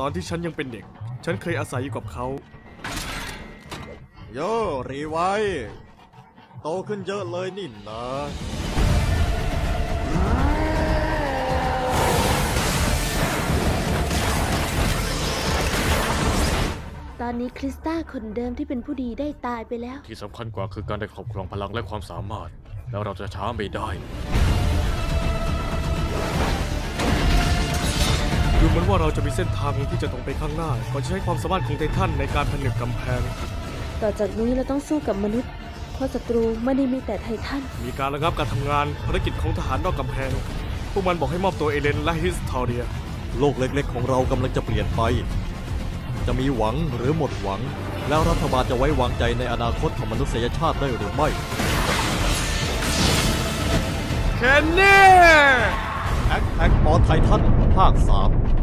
ตอนที่ฉันยังเป็นเด็ก ฉันเคยอาศัยอยู่กับเขา โย่รีไวท์โตขึ้นเยอะเลยนี่นะตอนนี้คริสตาคนเดิมที่เป็นผู้ดีได้ตายไปแล้ว ที่สำคัญกว่าคือการได้ครอบครองพลังและความสามารถ แล้วเราจะช้าไม่ได้ เหมือนว่าเราจะมีเส้นทางที่จะตรงไปข้างหน้า ก่อนจะใช้ความสามารถของไททันในการผนึกกำแพง ต่อจากนี้เราต้องสู้กับมนุษย์ เพราะศัตรูไม่ได้มีแต่ไททัน มีการระงับการทำงานภารกิจของทหารนอกกำแพง พวกมันบอกให้มอบตัวเอเลนและฮิสทอเรีย โลกเล็กๆ ของเรากำลังจะเปลี่ยนไป จะมีหวังหรือหมดหวัง แล้วรัฐบาลจะไว้วางใจในอนาคตของมนุษยชาติได้หรือไม่เคนนี่แอคแท็กออนไททันภาค 3